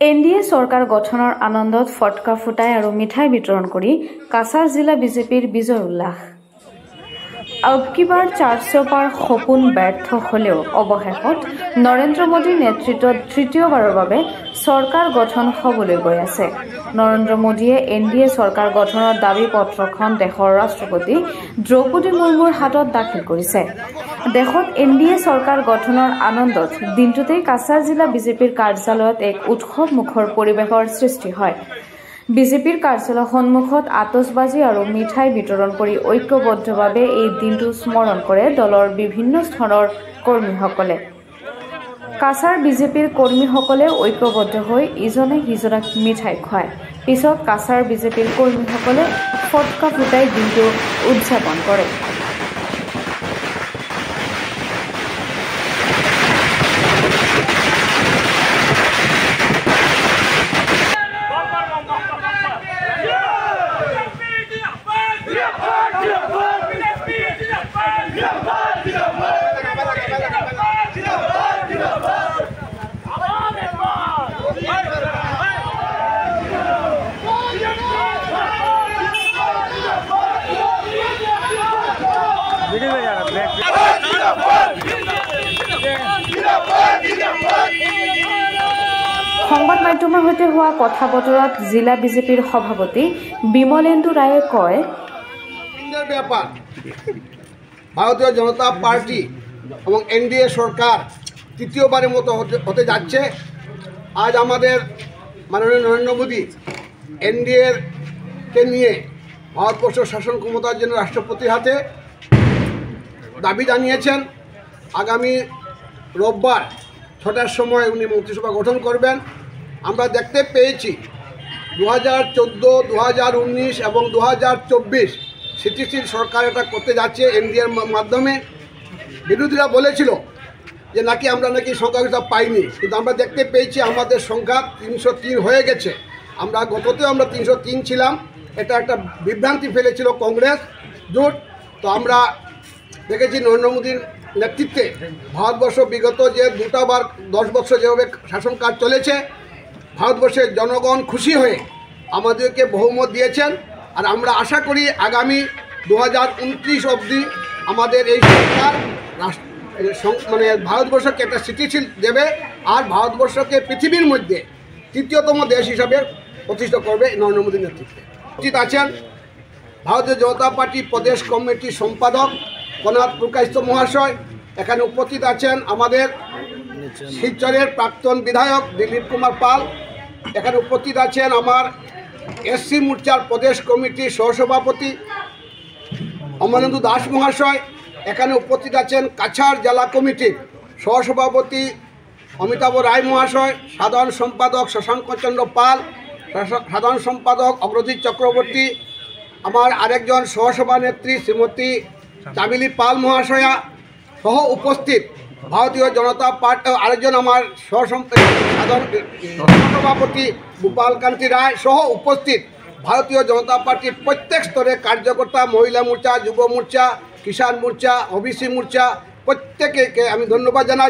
N D A চৰকাৰ গঠনৰ আনন্দত ফটকা ফুটাই আৰু মিঠাই বিতৰণ কৰি কাছাৰ জিলা বিজেপিৰ বিজয় উল্লাস। আবকিবাৰ চাৰচপাৰ সপোন ব্যৰ্থ হলেও অৱশেষত নৰেন্দ্ৰ মোদীৰ নেতৃত্বত তৃতীয়বাৰৰ বাবে চৰকাৰ গঠন হবলৈ গৈ আছে। নৰেন্দ্ৰ মোদীয়ে এন ডি এ চৰকাৰ গঠনৰ দাবী পত্ৰখন দেশৰ ৰাষ্ট্ৰপতি দ্ৰৌপদী মুৰ্মুৰ হাতত দাখিল কৰিছে। দেশত এন ডি এ চৰকাৰ গঠনৰ আনন্দত দিনটোতেই কাছাৰ জিলা বিজেপিৰ কাৰ্যালয়ত এক উৎসৱমুখৰ পৰিৱেশৰ সৃষ্টি হয়। বিজেপিৰ কাৰ্যালয় সন্মুখত আতচবাজী আৰু মিঠাই বিতৰণ কৰি ঐক্যবদ্ধভাৱে এই দিনটো স্মৰণ কৰে দলৰ বিভিন্ন স্তৰৰ কৰ্মীসকলে। কাছাৰ বিজেপিৰ কৰ্মীসকলে ঐক্যবদ্ধ হৈ ইজনে সিজনক মিঠাই খুৱায়। পিছত কাছাৰ বিজেপিৰ কৰ্মীসকলে ফটকা ফুটাই দিনটো উদযাপন কৰে। সংবাদ মাধ্যমৰ সৈতে হোৱা কথা বতৰাত জিলা বিজেপিৰ সভাপতি বিমলেন্দু ৰায়ে কয় ব্যাপার ভারতীয় জনতা পার্টি এবং এনডিএ সরকার তৃতীয়বারের মতো হতে হতে যাচ্ছে। আজ আমাদের মাননীয় নরেন্দ্র মোদী এনডিএর কে নিয়ে ভারতবর্ষ শাসন ক্ষমতার জন্য রাষ্ট্রপতির হাতে দাবি জানিয়েছেন। আগামী রোববার ছটার সময় উনি মন্ত্রিসভা গঠন করবেন। আমরা দেখতে পেয়েছি দু হাজার চোদ্দ দু হাজার উনিশ এবং দু হাজার চব্বিশ স্থিতিশীল সরকার এটা করতে যাচ্ছে এনডিএর মাধ্যমে। বিরোধীরা বলেছিল যে নাকি আমরা নাকি সংখ্যাগরিষ্ঠতা পাইনি। কিন্তু আমরা দেখতে পেয়েছি আমাদের সংখ্যা তিনশো তিন হয়ে গেছে। আমরা গততেও আমরা তিনশো তিন ছিলাম। এটা একটা বিভ্রান্তি ফেলেছিল কংগ্রেস। জোট, তো আমরা দেখেছি নরেন্দ্র মোদীর নেতৃত্বে ভারতবর্ষ বিগত যে দুটা বার দশ বছর যেভাবে শাসন কাজ চলেছে ভারতবর্ষের জনগণ খুশি হয়ে আমাদেরকে বহুমত দিয়েছেন আর আমরা আশা করি আগামী দু হাজার উনত্রিশ অবধি আমাদের এই সরকার মানে ভারতবর্ষকে একটা স্থিতিশীল দেবে আর ভারতবর্ষকে পৃথিবীর মধ্যে তৃতীয়তম দেশ হিসাবে প্রতিষ্ঠা করবে নরেন্দ্র মোদীর নেতৃত্বে। উচিত আছেন ভারতীয় জনতা পার্টি প্রদেশ কমিটির সম্পাদক কনাথ প্রকাশিত মহাশয়। এখানে উপস্থিত আছেন আমাদের শিলচরের প্রাক্তন বিধায়ক দিলীপ কুমার পাল। এখানে উপস্থিত আছেন আমার এসসি মোর্চার প্রদেশ কমিটির সহসভাপতি অমরেন্দু দাস মহাশয়। এখানে উপস্থিত আছেন কাছাড় জেলা কমিটির সহসভাপতি অমিতাভ রায় মহাশয়, সাধারণ সম্পাদক শশাঙ্কচন্দ্র পাল সাধারণ সম্পাদক অগ্রজিৎ চক্রবর্তী, আমার আরেকজন সহসভানেত্রী শ্রীমতী চামিলি পাল মহাশয়া সহ উপস্থিত ভারতীয় জনতা পার্টি আরেকজন আমার সাধারণ সহসভাপতি গোপাল কান্তি রায় সহ উপস্থিত ভারতীয় জনতা পার্টির প্রত্যেক স্তরে কার্যকর্তা, মহিলা মোর্চা, যুব মোর্চা, কিষাণ মোর্চা, ওবিসি মোর্চা প্রত্যেকে আমি ধন্যবাদ জানাই।